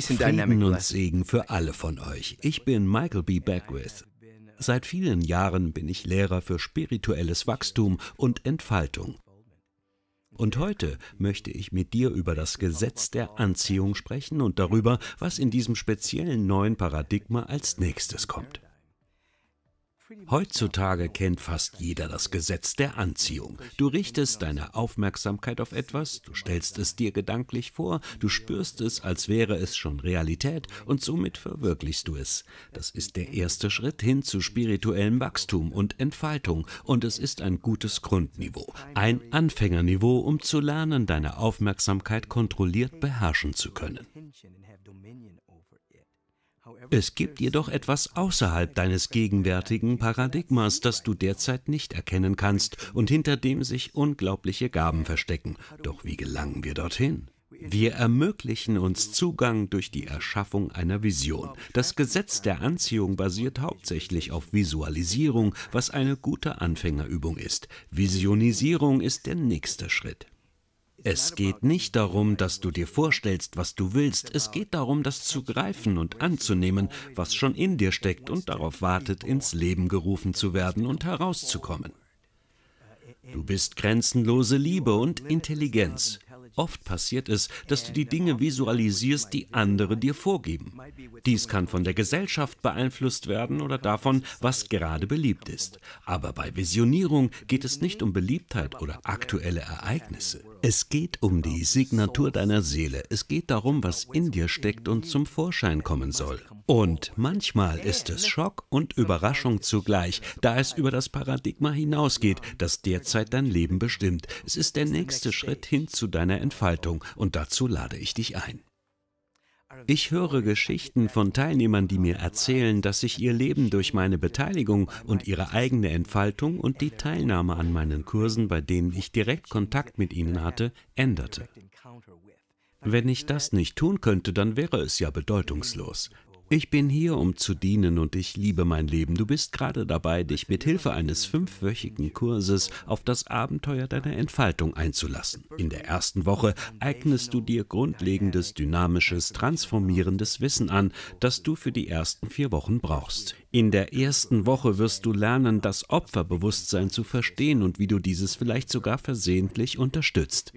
Frieden und. Segen für alle von euch. Ich bin Michael B. Beckwith. Seit vielen Jahren bin ich Lehrer für spirituelles Wachstum und Entfaltung. Und heute möchte ich mit dir über das Gesetz der Anziehung sprechen und darüber, was in diesem speziellen neuen Paradigma als nächstes kommt. Heutzutage kennt fast jeder das Gesetz der Anziehung. Du richtest deine Aufmerksamkeit auf etwas, du stellst es dir gedanklich vor, du spürst es, als wäre es schon Realität und somit verwirklichst du es. Das ist der erste Schritt hin zu spirituellem Wachstum und Entfaltung und es ist ein gutes Grundniveau, ein Anfängerniveau, um zu lernen, deine Aufmerksamkeit kontrolliert beherrschen zu können. Es gibt jedoch etwas außerhalb deines gegenwärtigen Paradigmas, das du derzeit nicht erkennen kannst und hinter dem sich unglaubliche Gaben verstecken. Doch wie gelangen wir dorthin? Wir ermöglichen uns Zugang durch die Erschaffung einer Vision. Das Gesetz der Anziehung basiert hauptsächlich auf Visualisierung, was eine gute Anfängerübung ist. Visionisierung ist der nächste Schritt. Es geht nicht darum, dass du dir vorstellst, was du willst. Es geht darum, das zu greifen und anzunehmen, was schon in dir steckt und darauf wartet, ins Leben gerufen zu werden und herauszukommen. Du bist grenzenlose Liebe und Intelligenz. Oft passiert es, dass du die Dinge visualisierst, die andere dir vorgeben. Dies kann von der Gesellschaft beeinflusst werden oder davon, was gerade beliebt ist. Aber bei Visionierung geht es nicht um Beliebtheit oder aktuelle Ereignisse. Es geht um die Signatur deiner Seele. Es geht darum, was in dir steckt und zum Vorschein kommen soll. Und manchmal ist es Schock und Überraschung zugleich, da es über das Paradigma hinausgeht, das derzeit dein Leben bestimmt. Es ist der nächste Schritt hin zu deiner Entfaltung und dazu lade ich dich ein. Ich höre Geschichten von Teilnehmern, die mir erzählen, dass sich ihr Leben durch meine Beteiligung und ihre eigene Entfaltung und die Teilnahme an meinen Kursen, bei denen ich direkt Kontakt mit ihnen hatte, änderte. Wenn ich das nicht tun könnte, dann wäre es ja bedeutungslos. Ich bin hier, um zu dienen und ich liebe mein Leben. Du bist gerade dabei, dich mit Hilfe eines fünfwöchigen Kurses auf das Abenteuer deiner Entfaltung einzulassen. In der ersten Woche eignest du dir grundlegendes, dynamisches, transformierendes Wissen an, das du für die ersten vier Wochen brauchst. In der ersten Woche wirst du lernen, das Opferbewusstsein zu verstehen und wie du dieses vielleicht sogar versehentlich unterstützt.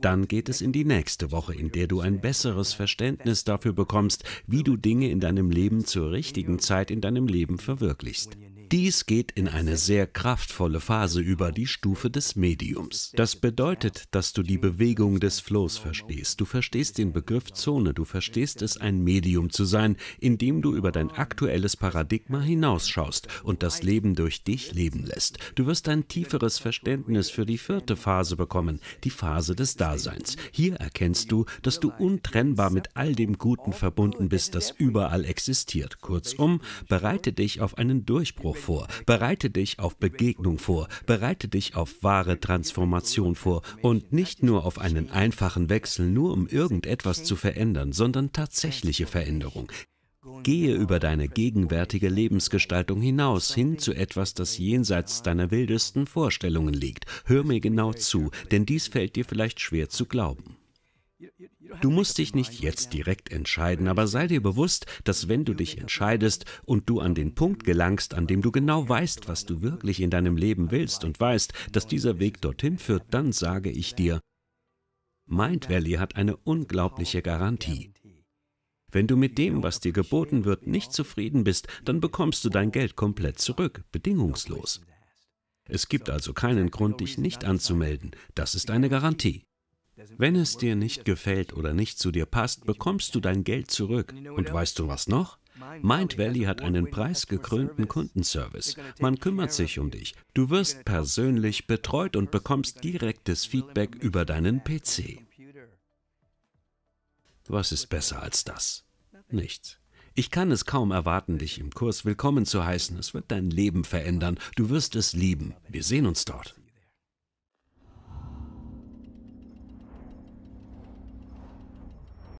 Dann geht es in die nächste Woche, in der du ein besseres Verständnis dafür bekommst, wie du Dinge in deinem Leben zur richtigen Zeit in deinem Leben verwirklichst. Dies geht in eine sehr kraftvolle Phase über, die Stufe des Mediums. Das bedeutet, dass du die Bewegung des Flows verstehst. Du verstehst den Begriff Zone, du verstehst es, ein Medium zu sein, indem du über dein aktuelles Paradigma hinausschaust und das Leben durch dich leben lässt. Du wirst ein tieferes Verständnis für die vierte Phase bekommen, die Phase des Daseins. Hier erkennst du, dass du untrennbar mit all dem Guten verbunden bist, das überall existiert. Kurzum, bereite dich auf einen Durchbruch vor, bereite dich auf Begegnung vor, bereite dich auf wahre Transformation vor und nicht nur auf einen einfachen Wechsel, nur um irgendetwas zu verändern, sondern tatsächliche Veränderung. Gehe über deine gegenwärtige Lebensgestaltung hinaus hin zu etwas, das jenseits deiner wildesten Vorstellungen liegt. Hör mir genau zu, denn dies fällt dir vielleicht schwer zu glauben. Du musst dich nicht jetzt direkt entscheiden, aber sei dir bewusst, dass wenn du dich entscheidest und du an den Punkt gelangst, an dem du genau weißt, was du wirklich in deinem Leben willst und weißt, dass dieser Weg dorthin führt, dann sage ich dir, Mind Valley hat eine unglaubliche Garantie. Wenn du mit dem, was dir geboten wird, nicht zufrieden bist, dann bekommst du dein Geld komplett zurück, bedingungslos. Es gibt also keinen Grund, dich nicht anzumelden. Das ist eine Garantie. Wenn es dir nicht gefällt oder nicht zu dir passt, bekommst du dein Geld zurück. Und weißt du was noch? Mind Valley hat einen preisgekrönten Kundenservice. Man kümmert sich um dich. Du wirst persönlich betreut und bekommst direktes Feedback über deinen PC. Was ist besser als das? Nichts. Ich kann es kaum erwarten, dich im Kurs willkommen zu heißen. Es wird dein Leben verändern. Du wirst es lieben. Wir sehen uns dort.